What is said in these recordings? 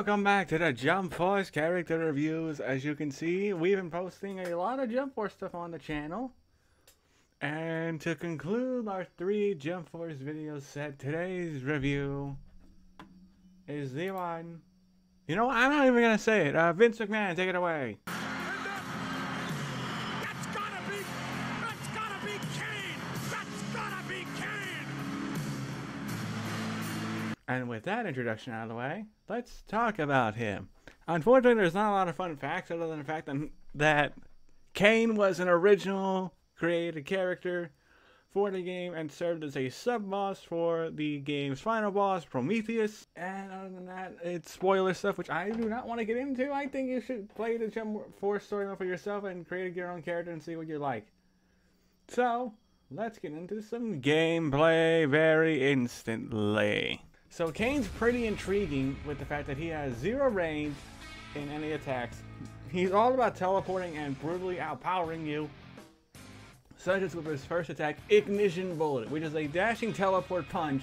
welcome back to the Jump Force character reviews. As you can see, we've been posting a lot of Jump Force stuff on the channel. And to conclude our three Jump Force video set, today's review is the one. You know, I'm not even gonna say it. Uh, Vince McMahon, take it away. And with that introduction out of the way, let's talk about him. Unfortunately, there's not a lot of fun facts other than the fact that, Kane was an original created character for the game and served as a sub boss for the game's final boss, Prometheus. And other than that, it's spoiler stuff, which I do not want to get into. I think you should play the Jump Force storyline for yourself and create your own character and see what you like. So, let's get into some gameplay very instantly. So Kane's pretty intriguing with the fact that he has zero range in any attacks. He's all about teleporting and brutally outpowering you. Such as with his first attack, Ignition Bullet, which is a dashing teleport punch,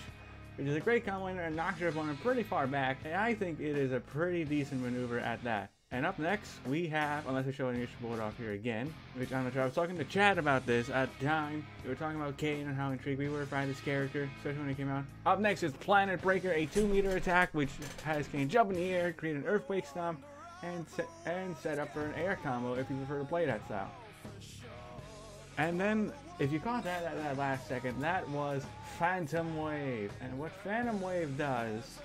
which is a great combo and knocks your opponent pretty far back. And I think it is a pretty decent maneuver at that. And up next, we have, unless I show Ignition Bullet off here again, which I'm not sure. I was talking to Chad about this at the time. We were talking about Kane and how intrigued we were by this character, especially when it came out. Up next is Planet Breaker, a 2 meter attack, which has Kane jump in the air, create an earthquake stomp, and set, and set up for an air combo if you prefer to play that style. And then, if you caught that at that last second, that was Phantom Wave. And what Phantom Wave does,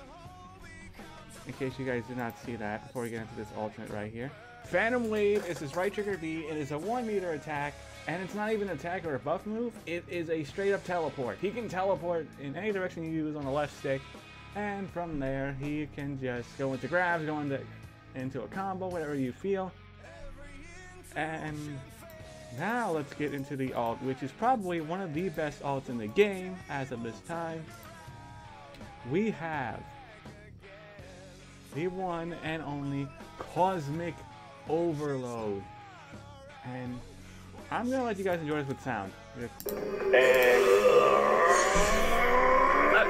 in case you guys did not see that before we get into this alternate right here. Phantom Wave is his right trigger B. It is a 1 meter attack, and it's not even an attack or a buff move. It is a straight up teleport. He can teleport in any direction you use on the left stick, and from there he can just go into grabs, go into, into a combo, whatever you feel. And now let's get into the alt, which is probably one of the best alts in the game as of this time. We have the one and only Cosmic Overload. And I'm gonna let you guys enjoy this with sound. And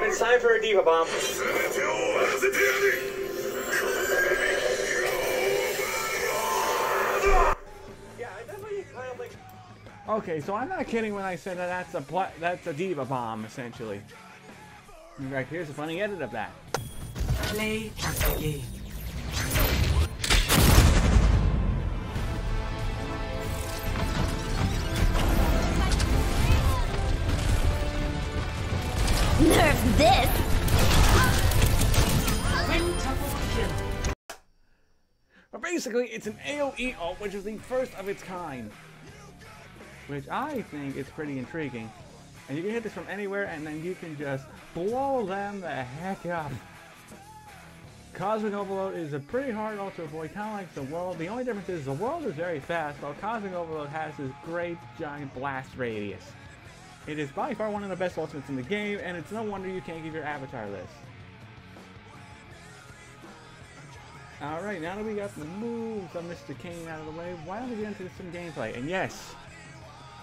it's time for a D.Va bomb. Yeah, I definitely kind of like. Okay, so I'm not kidding when I said that that's a that's a D.Va bomb essentially. In fact, here's a funny edit of that. Play the game. Nerf this! But basically, it's an AoE ult, which is the first of its kind. Which I think is pretty intriguing. And you can hit this from anywhere, and then you can just blow them the heck up. Cosmic Overload is a pretty hard ult to avoid, kind of like the world. The only difference is the world is very fast, while Cosmic Overload has this great giant blast radius. It is by far one of the best ultimates in the game, and it's no wonder you can't give your avatar this. Alright, now that we got the moves of Mr. Kane out of the way, why don't we get into some gameplay? And yes,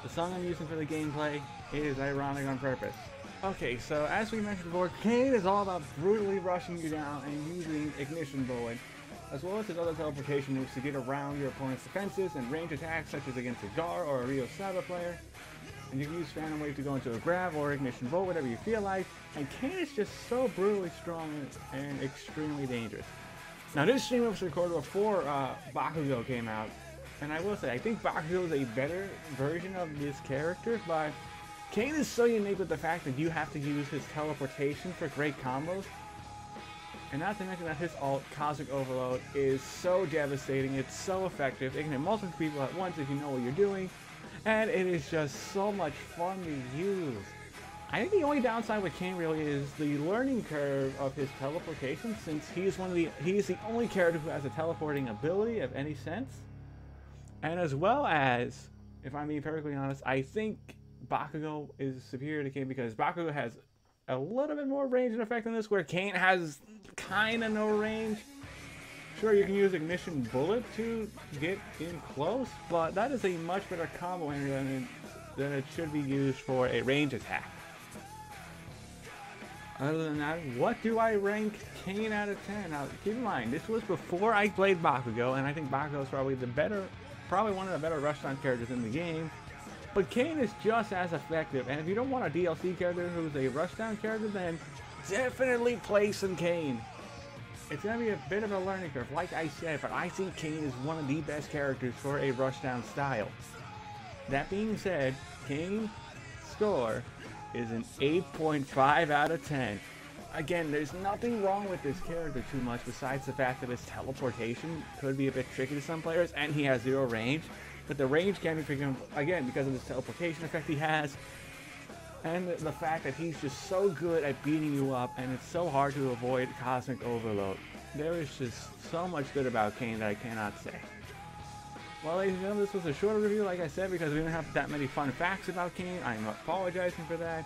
the song I'm using for the gameplay is ironic on purpose. Okay, so as we mentioned before, Kane is all about brutally rushing you down and using Ignition Bullet, as well as his other teleportation moves to get around your opponent's defenses and range attacks such as against a Gaara or a Ryo Saeba player. And you can use Phantom Wave to go into a grab or Ignition Bolt, whatever you feel like. And Kane is just so brutally strong and extremely dangerous. Now this stream was recorded before uh, Bakugo came out, and I will say I think Bakugo is a better version of this character, but Kane is so unique with the fact that you have to use his teleportation for great combos. And not to mention that his alt, Cosmic Overload, is so devastating, it's so effective, it can hit multiple people at once if you know what you're doing, and it is just so much fun to use. I think the only downside with Kane really is the learning curve of his teleportation, since he's one of the he's the only character who has a teleporting ability of any sense. And as well as, if I'm being perfectly honest, I think Bakugo is superior to Kane because Bakugo has a little bit more range and effect than this, where Kane has kind of no range. Sure, you can use Ignition Bullet to get in close, but that is a much better combo area than it, than it should be used for a range attack. Other than that, what do I rank Kane out of 10? Now, keep in mind, this was before I played Bakugo, and I think Bakugo is probably the better, probably one of the better Rushdown characters in the game. But Kane is just as effective, and if you don't want a DLC character who's a Rushdown character, then definitely play some Kane. It's going to be a bit of a learning curve, like I said, but I think Kane is one of the best characters for a Rushdown style. That being said, Kane score is an 8.5 out of 10. Again, there's nothing wrong with this character too much besides the fact that his teleportation could be a bit tricky to some players, and he has zero range. But the range can be figured again because of this teleportation effect he has, and the, fact that he's just so good at beating you up, and it's so hard to avoid cosmic overload. There is just so much good about Kane that I cannot say. Well, ladies and gentlemen, this was a shorter review, like I said, because we didn't have that many fun facts about Kane. I am apologizing for that.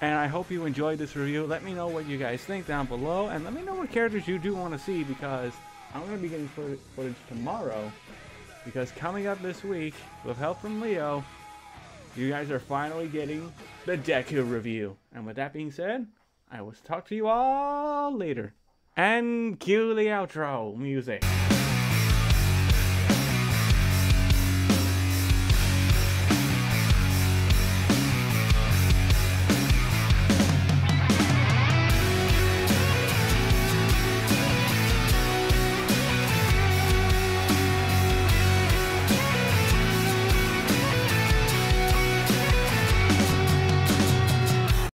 And I hope you enjoyed this review. Let me know what you guys think down below, and let me know what characters you do want to see, because I'm going to be getting footage tomorrow. Because coming up this week, with help from Leo, you guys are finally getting the Deku review. And with that being said, I will talk to you all later. And cue the outro music.